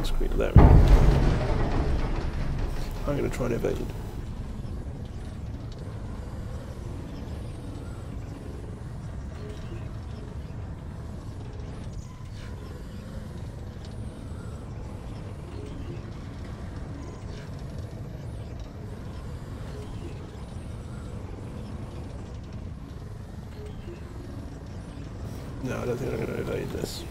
on screen. There we go. I'm going to try and evade. No, I don't think I'm going to evade this.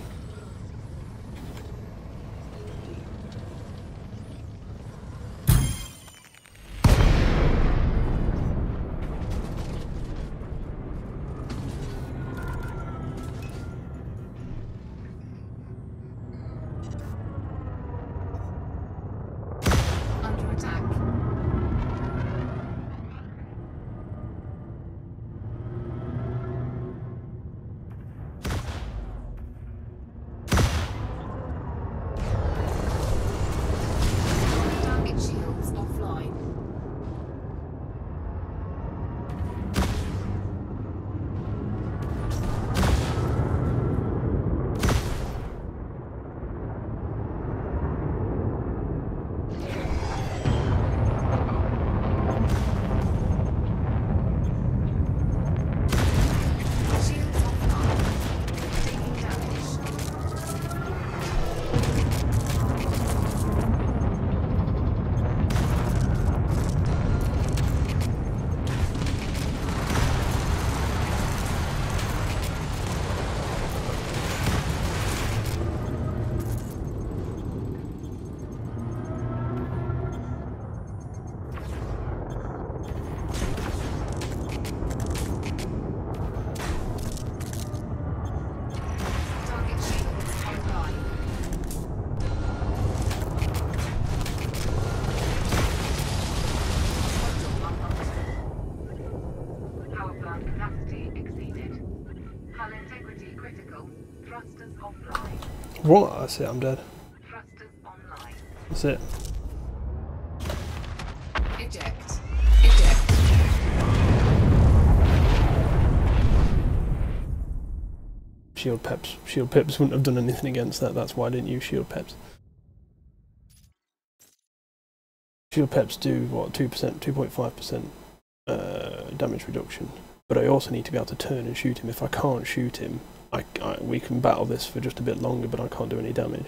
What? That's it, I'm dead. That's it. Eject. Eject. Shield pips. Shield pips wouldn't have done anything against that. That's why I didn't use shield pips. Shield pips do what? Two percent, two point five percent uh, damage reduction. But I also need to be able to turn and shoot him. If I can't shoot him, I, I we can battle this for just a bit longer, but I can't do any damage.